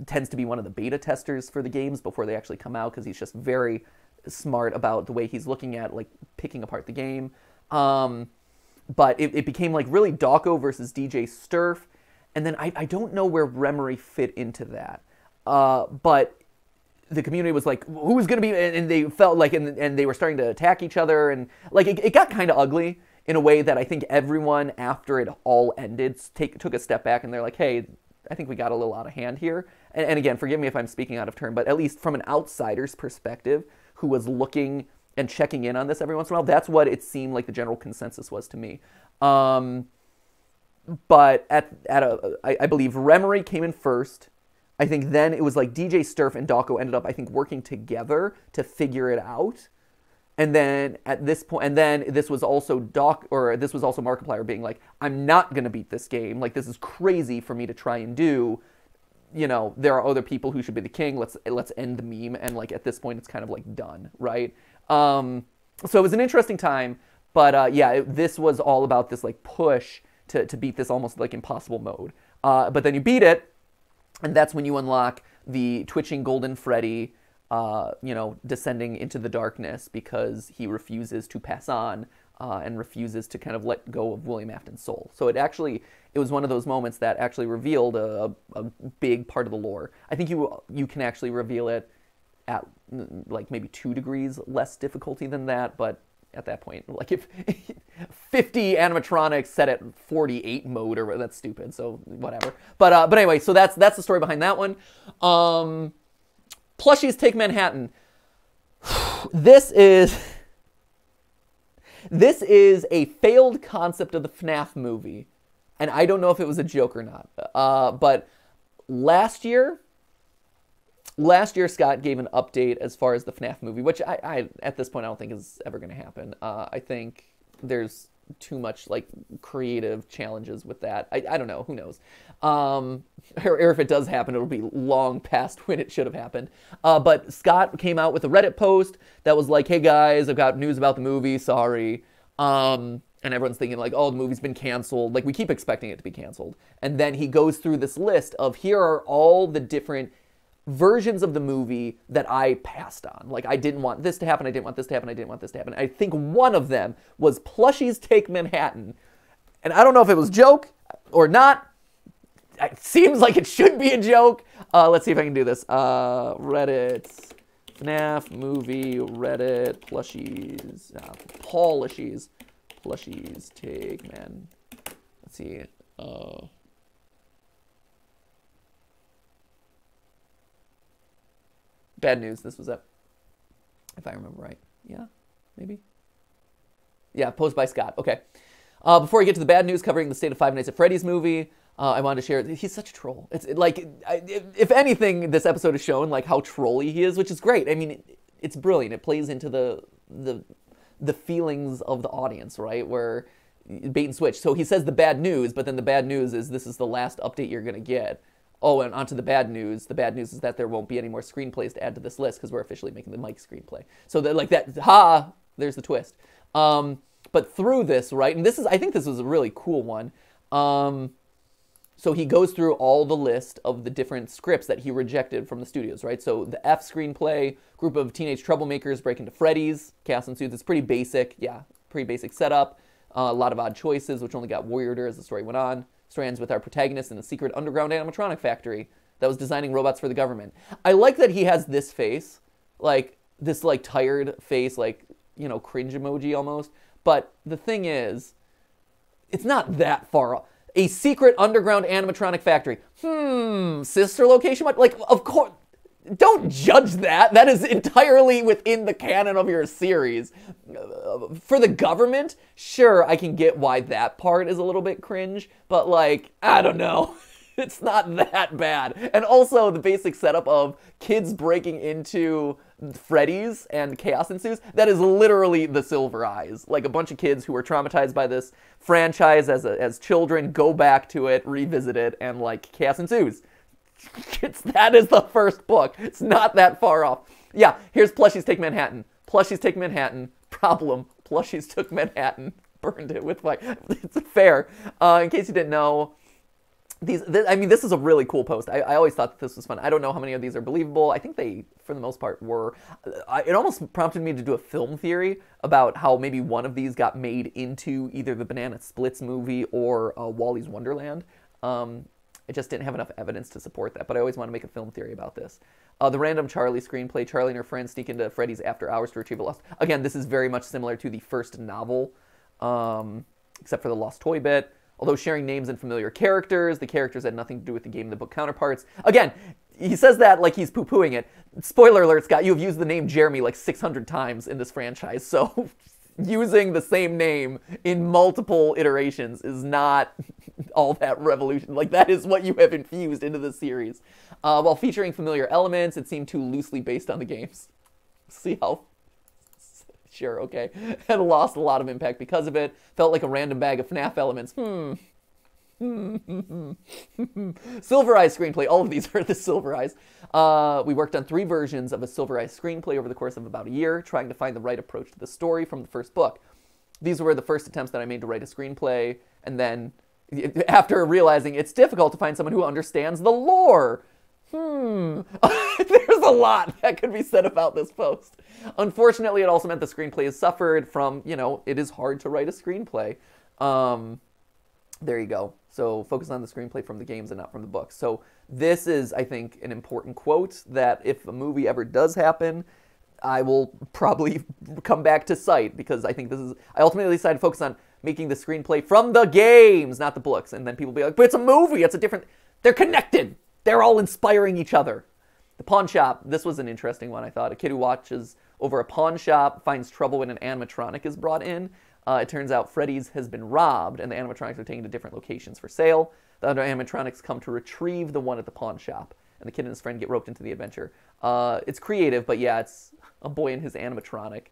tends to be one of the beta testers for the games before they actually come out because he's just very smart about the way he's looking at like picking apart the game. Um, but it, it became like really Dawko versus DJ Sturf, and then I, I don't know where Remory fit into that. Uh, but the community was like, who's going to be, and, and they felt like, and, and they were starting to attack each other, and like it, it got kind of ugly in a way that I think everyone after it all ended take, took a step back and they're like, hey, I think we got a little out of hand here. And, and again, forgive me if I'm speaking out of turn, but at least from an outsider's perspective, who was looking and checking in on this every once in a while, that's what it seemed like the general consensus was to me. Um, but at at a I, I believe Remory came in first. I think then it was like DJ Sturf and Dawko ended up I think working together to figure it out. And then at this point, and then this was also Doc, or this was also Markiplier being like, "I'm not gonna beat this game. Like this is crazy for me to try and do. You know, there are other people who should be the king. Let's let's end the meme." And like at this point, it's kind of like done, right? Um, so it was an interesting time, but uh, yeah, it, this was all about this like push to to beat this almost like impossible mode. Uh, but then you beat it, and that's when you unlock the twitching golden Freddy, uh, you know, descending into the darkness because he refuses to pass on uh, and refuses to kind of let go of William Afton's soul. So it actually it was one of those moments that actually revealed a, a big part of the lore. I think you you can actually reveal it at like maybe two degrees less difficulty than that, but at that point, [LAUGHS] like if 50 animatronics set at 48 mode or that's stupid, so whatever. But uh, but anyway, so that's that's the story behind that one. Um, plushies take Manhattan. [SIGHS] this is [LAUGHS] this is a failed concept of the FNAF movie, and I don't know if it was a joke or not. Uh, but last year, last year Scott gave an update as far as the FNAF movie, which I, I at this point I don't think is ever going to happen. Uh, I think there's too much like creative challenges with that. I, I don't know. Who knows? Um, [LAUGHS] or, or if it does happen, it'll be long past [LAUGHS] when it should have happened. Uh, but Scott came out with a Reddit post that was like, "Hey guys, I've got news about the movie. Sorry." Um, and everyone's thinking like, "Oh, the movie's been canceled." Like we keep expecting it to be canceled. And then he goes through this list of here are all the different versions of the movie that I passed on. Like I didn't want this to happen, I didn't want this to happen, I didn't want this to happen. I think one of them was Plushies Take Manhattan. And I don't know if it was joke or not. It seems like it should be a joke. Uh, let's see if I can do this. Uh, Reddit, FNAF movie, Reddit, plushies, uh, plushies take man. Let's see. Uh, Bad news. This was it, if I remember right. Yeah, maybe. Yeah, posed by Scott. Okay. Uh, before we get to the bad news covering the state of Five Nights at Freddy's movie, uh, I wanted to share. He's such a troll. It's like, I, if, if anything, this episode has shown like how trolly he is, which is great. I mean, it, it's brilliant. It plays into the the the feelings of the audience, right? Where bait and switch. So he says the bad news, but then the bad news is this is the last update you're gonna get. Oh, and onto the bad news. The bad news is that there won't be any more screenplays to add to this list because we're officially making the Mike screenplay. So that like that, ha, there's the twist. Um, but through this, right, and this is I think this was a really cool one. Um, so he goes through all the list of the different scripts that he rejected from the studios, right? So the F screenplay, group of teenage troublemakers break into Freddy's, chaos ensues. It's pretty basic, yeah, pretty basic setup. Uh, a lot of odd choices, which only got weirder as the story went on. Strands with our protagonist in a secret underground animatronic factory that was designing robots for the government. I like that he has this face, like this like tired face, like you know cringe emoji almost. But the thing is, it's not that far off. A secret underground animatronic factory. Hmm, sister location? Like, of course. Don't judge that. That is entirely within the canon of your series. For the government, sure, I can get why that part is a little bit cringe, but like, I don't know. [LAUGHS] It's not that bad. And also the basic setup of kids breaking into Freddy's and chaos ensues, that is literally the Silver Eyes. Like a bunch of kids who were traumatized by this franchise as, a, as children go back to it, revisit it, and like chaos ensues. [LAUGHS] It's, that is the first book. It's not that far off. Yeah, here's Plushies Take Manhattan. Plushies Take Manhattan. Problem. Plushies took Manhattan. [LAUGHS] Burned it with like. [LAUGHS] It's fair. Uh, in case you didn't know, these th- i mean this is a really cool post I, I always thought that this was fun i don't know how many of these are believable i think they for the most part were I, it almost prompted me to do a film theory about how maybe one of these got made into either the banana splits movie or uh, willy's wonderland um, I just didn't have enough evidence to support that, but I always want to make a film theory about this. Uh, the random Charlie screenplay, Charlie and her friends sneak into Freddy's after hours to retrieve a lost. Again, this is very much similar to the first novel, um, except for the lost toy bit. Although sharing names and familiar characters, the characters had nothing to do with the game and the book counterparts. Again, he says that like he's poo pooing it. Spoiler alert, Scott, you have used the name Jeremy like 600 times in this franchise, so [LAUGHS] using the same name in multiple iterations is not [LAUGHS] all that revolution. Like that is what you have infused into the series. Uh, while featuring familiar elements, it seemed too loosely based on the games. [LAUGHS] See how sure, okay. [LAUGHS] And lost a lot of impact because of it. Felt like a random bag of FNAF elements. Hmm. [LAUGHS] Silver Eyes screenplay. All of these [LAUGHS] are the Silver Eyes. Uh, we worked on three versions of a Silver Eyes screenplay over the course of about a year, trying to find the right approach to the story from the first book. These were the first attempts that I made to write a screenplay, and then after realizing it's difficult to find someone who understands the lore. Hmm. There's a lot [LAUGHS] that could be said about this post. Unfortunately, it also meant the screenplay has suffered from, you know, it is hard to write a screenplay. Um, there you go. So focus on the screenplay from the games and not from the books. So this is, I think, an important quote that if a movie ever does happen, I will [LAUGHS] probably come back to cite because I think this is. I ultimately decided to focus on making the screenplay from the games, not the books. And then people be like, "But it's a movie. It's a different." They're connected. They're all inspiring each other. The pawn shop. This was an interesting one. I thought a kid who watches over a pawn shop finds trouble when an animatronic is brought in. Uh, it turns out Freddy's has been robbed, and the animatronics are taken to different locations for sale. The other animatronics come to retrieve the one at the pawn shop, and the kid and his friend get roped into the adventure. Uh, it's creative, but yeah, it's a boy and his animatronic.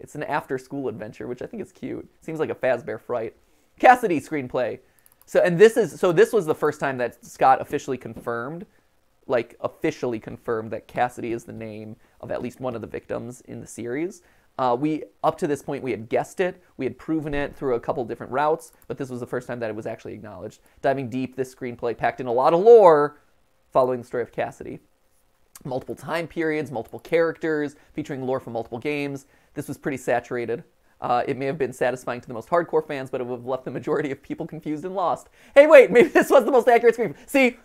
It's an after-school adventure, which I think is cute. Seems like a Fazbear Fright. Cassidy screenplay. So, and this is so. This was the first time that Scott officially confirmed, like officially confirmed that Cassidy is the name of at least one of the victims in the series. Uh, we up to this point we had guessed it, we had proven it through a couple different routes, but this was the first time that it was actually acknowledged. Diving deep, this screenplay packed in a lot of lore following the story of Cassidy. Multiple time periods, multiple characters, featuring lore from multiple games. This was pretty saturated. Uh, it may have been satisfying to the most hardcore fans, but it would have left the majority of people confused and lost. Hey, wait, maybe this was the most accurate screen. See,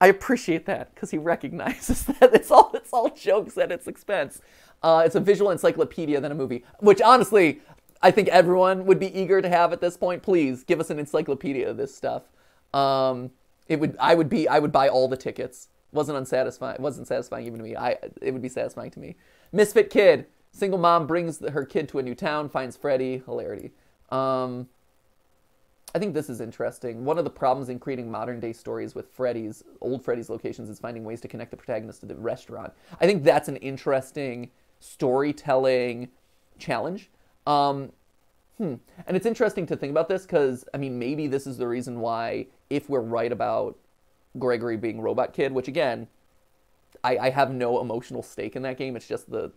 I appreciate that because he recognizes [LAUGHS] that it's all it's all jokes at its expense. Uh, it's a visual encyclopedia than a movie, which honestly, I think everyone would be eager to have at this point. Please give us an encyclopedia of this stuff. Um, it would, I would be, I would buy all the tickets. wasn't unsatisfying. Wasn't satisfying even to me. I, it would be satisfying to me. Misfit kid, single mom brings her kid to a new town, finds Freddy. Hilarity. Um, I think this is interesting. One of the problems in creating modern day stories with Freddy's, old Freddy's locations, is finding ways to connect the protagonist to the restaurant. I think that's an interesting storytelling challenge. Um, hmm. And it's interesting to think about this because, I mean, maybe this is the reason why, if we're right about Gregory being Robot Kid, which again, I, I have no emotional stake in that game. It's just the,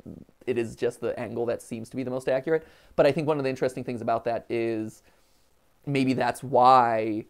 it is just the angle that seems to be the most accurate. But I think one of the interesting things about that is maybe that's why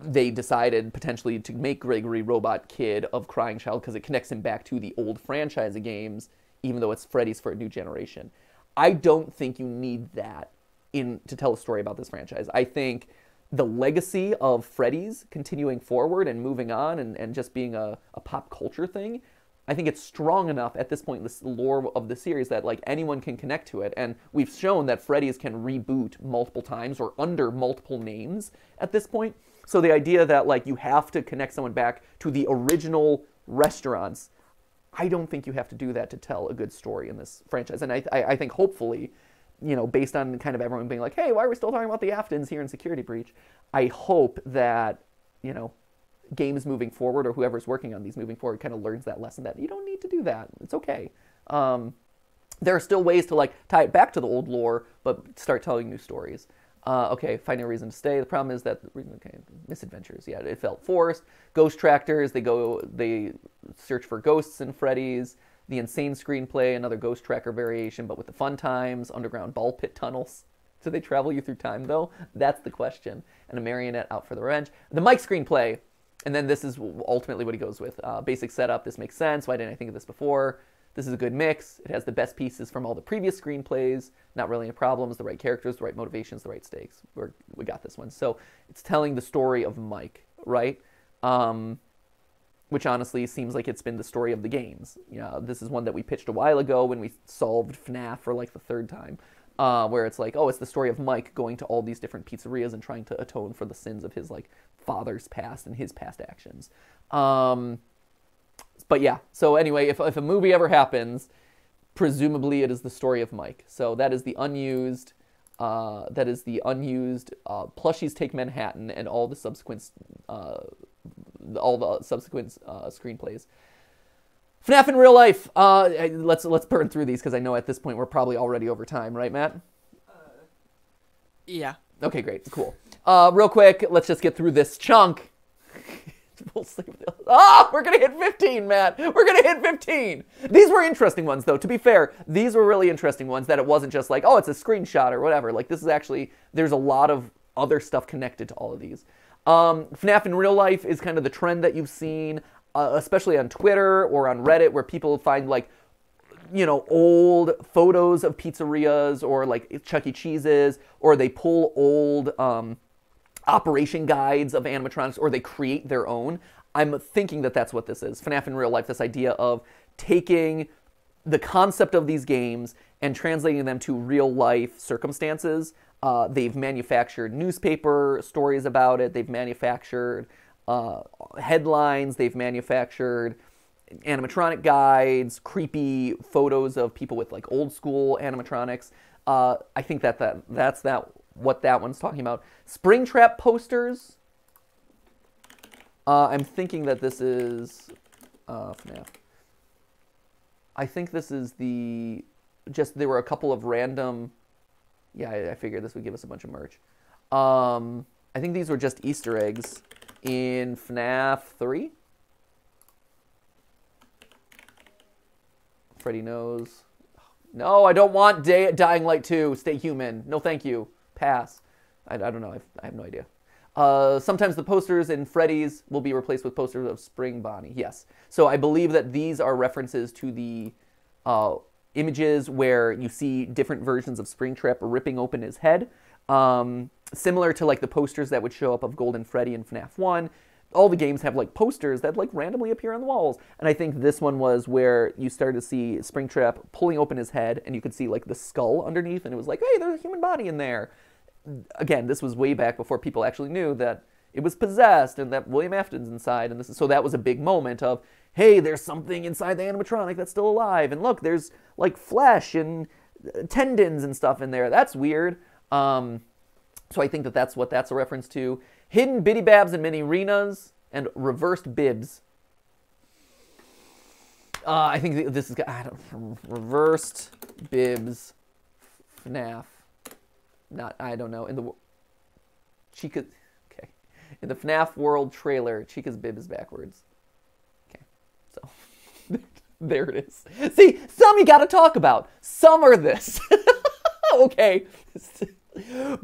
they decided potentially to make Gregory Robot Kid of Crying Child because it connects him back to the old franchise of games even though it's Freddy's for a new generation. I don't think you need that in to tell a story about this franchise. I think the legacy of Freddy's continuing forward and moving on and, and just being a, a pop culture thing, I think it's strong enough at this point in the lore of the series that like anyone can connect to it. And we've shown that Freddy's can reboot multiple times or under multiple names at this point. So the idea that like you have to connect someone back to the original restaurants I don't think you have to do that to tell a good story in this franchise. And I, I, I, think hopefully, you know, based on kind of everyone being like, hey, why are we still talking about the Aftons here in Security Breach? I hope that, you know, games moving forward or whoever's working on these moving forward kind of learns that lesson that you don't need to do that. It's okay. Um, there are still ways to like tie it back to the old lore, but start telling new stories. Uh, okay, finding a reason to stay. The problem is that okay, misadventures. Yeah, it felt forced. Ghost trackers. They go. They search for ghosts in Freddy's. The insane screenplay. Another ghost tracker variation, but with the fun times. Underground ball pit tunnels. Do they travel you through time though? That's the question. And a marionette out for the revenge. The Mike screenplay. And then this is ultimately what he goes with. Uh, basic setup. This makes sense. Why didn't I think of this before? This is a good mix. It has the best pieces from all the previous screenplays. Not really any problems. The right characters, the right motivations, the right stakes. We're, we got this one. So it's telling the story of Mike, right? Um, which honestly seems like it's been the story of the games. You know, this is one that we pitched a while ago when we solved FNAF for like the third time. Uh, where it's like, oh, it's the story of Mike going to all these different pizzerias and trying to atone for the sins of his like father's past and his past actions. Um, but yeah, so anyway, if, if a movie ever happens, presumably it is the story of Mike. So that is the unused. Uh, that is the unused uh, plushies take Manhattan and all the subsequent uh, all the subsequent uh, screenplays. FNAF in real life. Uh, let's let's burn through these because I know at this point we're probably already over time, right, Matt? Yeah. Okay, great, cool. Uh, real quick, let's just get through this chunk. [LAUGHS] we'll. Oh, we're gonna hit 15, Matt. We're gonna hit 15. These were interesting ones, though. To be fair, these were really interesting ones. That it wasn't just like, oh, it's a screenshot or whatever. Like this is actually there's a lot of other stuff connected to all of these. Um, FNAF in real life is kind of the trend that you've seen, uh, especially on Twitter or on Reddit, where people find like you know, old photos of pizzerias or like Chuck E. Cheese's, or they pull old um, operation guides of animatronics, or they create their own. I'm thinking that that's what this is. FNAF in real life, this idea of taking the concept of these games and translating them to real life circumstances. Uh, they've manufactured newspaper stories about it. They've manufactured uh, headlines. They've manufactured animatronic guides, creepy photos of people with like old school animatronics. Uh, I think that, that that's that what that one's talking about. Springtrap posters. Uh, I'm thinking that this is uh, FNAF. I think this is the just there were a couple of random. Yeah, I, I figured this would give us a bunch of merch. Um, I think these were just Easter eggs in FNAF 3. Freddy knows. No, I don't want Day- Dying Light 2. Stay human. No, thank you. Pass. I, I don't know. I've, I have no idea. Uh, sometimes the posters in Freddy's will be replaced with posters of Spring Bonnie. Yes. So I believe that these are references to the uh, images where you see different versions of Springtrap ripping open his head. Um, similar to like the posters that would show up of Golden Freddy in FNAF 1 all the games have like posters that like randomly appear on the walls. And I think this one was where you started to see Springtrap pulling open his head and you could see like the skull underneath and it was like, hey, there's a human body in there. Again, this was way back before people actually knew that it was possessed and that William Afton's inside and this is, so that was a big moment of, hey, there's something inside the animatronic that's still alive and look, there's like flesh and uh, tendons and stuff in there. That's weird. Um, so I think that that's what that's a reference to. Hidden Biddy Babs and Minireenas, and Reversed Bibs. Uh, I think this is I don't, Reversed Bibs, FNAF. Not I don't know in the Chica. Okay, in the FNAF World trailer, Chica's bib is backwards. Okay, so [LAUGHS] there it is. See, some you got to talk about. Some are this. [LAUGHS] okay.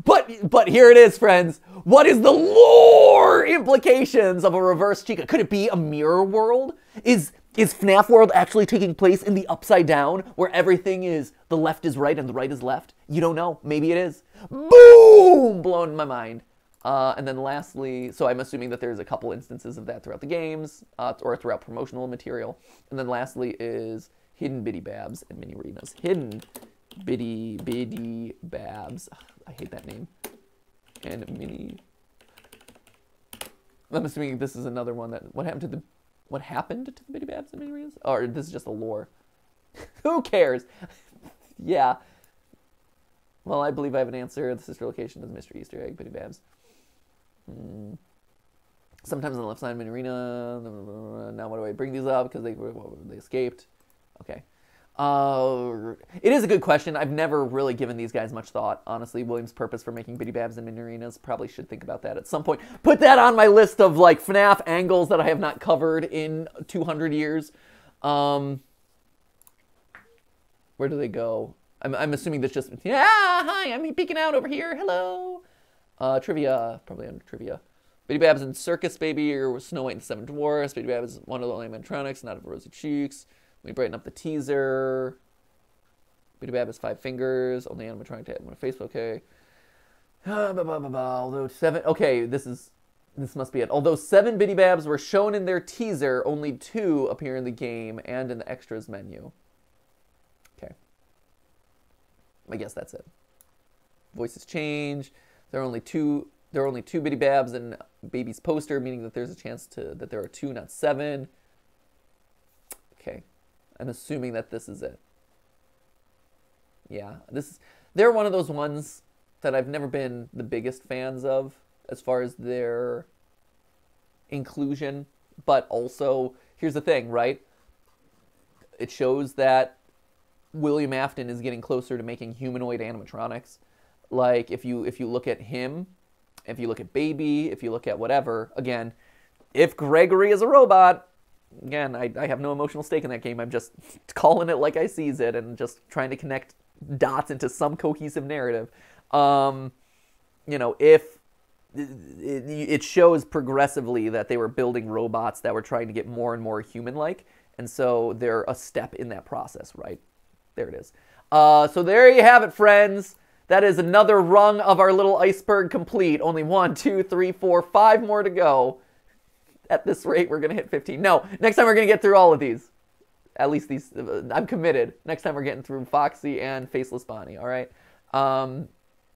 But but here it is, friends. What is the lore implications of a reverse Chica? Could it be a mirror world? Is is FNAF World actually taking place in the upside down, where everything is the left is right and the right is left? You don't know. Maybe it is. Boom! Blown my mind. Uh, and then lastly, so I'm assuming that there's a couple instances of that throughout the games uh, or throughout promotional material. And then lastly is Hidden Biddy Babs and Minireenas. Hidden Biddy Biddy Babs. I hate that name. And Mini. I'm assuming this is another one that. What happened to the. What happened to the Biddy Babs and Minireenas? Or this is just a lore. [LAUGHS] Who cares? [LAUGHS] yeah. Well, I believe I have an answer. The sister location is Mr. Easter Egg, Biddy Babs. Hmm. Sometimes on the left side, Minireena. Now, what do I bring these up? Because they, they escaped. Okay. Uh, it is a good question. I've never really given these guys much thought. Honestly, William's purpose for making Biddy Babs and Minireenas probably should think about that at some point. Put that on my list of like FNAF angles that I have not covered in 200 years. Um, where do they go? I'm, I'm assuming that's just yeah. Hi, I'm peeking out over here. Hello. Uh, trivia, probably under trivia. Biddy Babs and Circus Baby or Snow White and the Seven Dwarfs. Biddy Babs is one of the only animatronics, not of Rosy Cheeks. Me brighten up the teaser. Biddy Bab has five fingers. Only animatronic to have on a face. Okay. Ah, blah, blah, blah. Although seven. Okay, this is. This must be it. Although seven Biddy Babs were shown in their teaser, only two appear in the game and in the extras menu. Okay. I guess that's it. Voices change. There are only two. There are only two Biddy Babs and Baby's poster, meaning that there's a chance to that there are two, not seven. Okay. I'm assuming that this is it. Yeah, this is. they're one of those ones that I've never been the biggest fans of as far as their inclusion, but also here's the thing, right? It shows that William Afton is getting closer to making humanoid animatronics. Like if you if you look at him, if you look at Baby, if you look at whatever, again, if Gregory is a robot, again, I, I have no emotional stake in that game. I'm just [LAUGHS] calling it like I sees it and just trying to connect dots into some cohesive narrative. Um, you know, if it, it shows progressively that they were building robots that were trying to get more and more human-like, and so they're a step in that process, right? There it is. Uh, so there you have it, friends. That is another rung of our little iceberg complete. Only one, two, three, four, five more to go. At this rate, we're gonna hit 15. No, next time we're gonna get through all of these. At least these. uh, I'm committed. Next time we're getting through Foxy and Faceless Bonnie. All right. Um,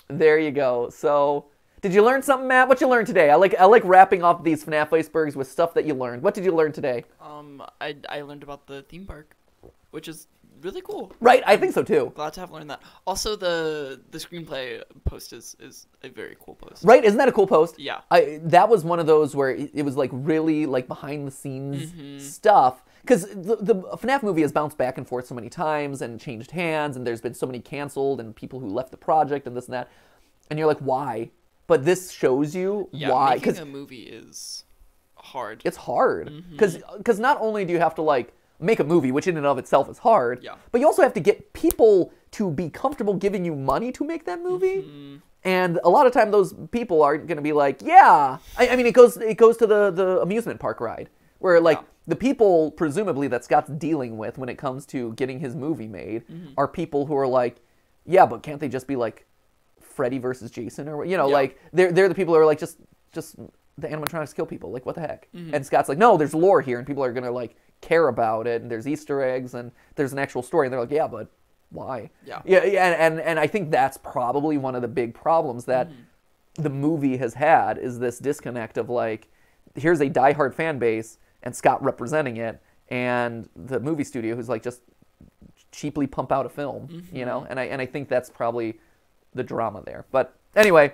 there you go. So, did you learn something, Matt? What you learned today? I like I like wrapping off these FNAF icebergs with stuff that you learned. What did you learn today? Um, I I learned about the theme park, which is really cool. Right, I think so too. Glad to have learned that. Also, the the screenplay post is is a very cool post. Right, isn't that a cool post? Yeah. I that was one of those where it, it was like really like behind the scenes stuff because the, the FNAF movie has bounced back and forth so many times and changed hands and there's been so many canceled and people who left the project and this and that, and you're like, why? But this shows you Yeah, why because a movie is hard. it's hard Mm-hmm. because not only do you have to like make a movie which in and of itself is hard Yeah. but you also have to get people to be comfortable giving you money to make that movie Mm-hmm. and a lot of time those people aren't going to be like yeah I, I mean it goes it goes to the the amusement park ride where like Yeah. the people presumably that scott's dealing with when it comes to getting his movie made Mm-hmm. are people who are like yeah but can't they just be like freddy versus jason or you know Yeah. like they're they're the people who are like just just the animatronics kill people like what the heck Mm-hmm. and scott's like no there's lore here and people are gonna like care about it and there's easter eggs and there's an actual story and they're like yeah but why Yeah. yeah, yeah and, and and i think that's probably one of the big problems that the movie has had is this disconnect of like here's a diehard fan base and scott representing it and the movie studio who's like just cheaply pump out a film you know and i and i think that's probably the drama there but anyway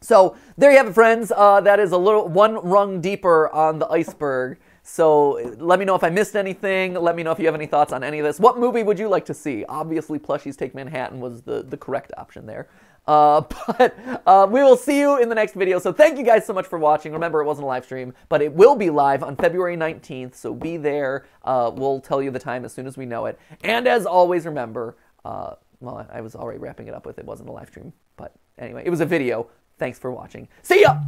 so there you have it, friends. Uh, that is a little one rung deeper on the iceberg. So let me know if I missed anything. Let me know if you have any thoughts on any of this. What movie would you like to see? Obviously, Plushies Take Manhattan was the, the correct option there. Uh, [LAUGHS] but uh, we will see you in the next video. So thank you guys so much for watching. Remember, it wasn't a live stream, but it will be live on February 19th. So be there. Uh, we'll tell you the time as soon as we know it. And as always, remember, uh, well, I was already wrapping it up with it wasn't a live stream, but anyway, it was a video. Thanks for watching. See ya!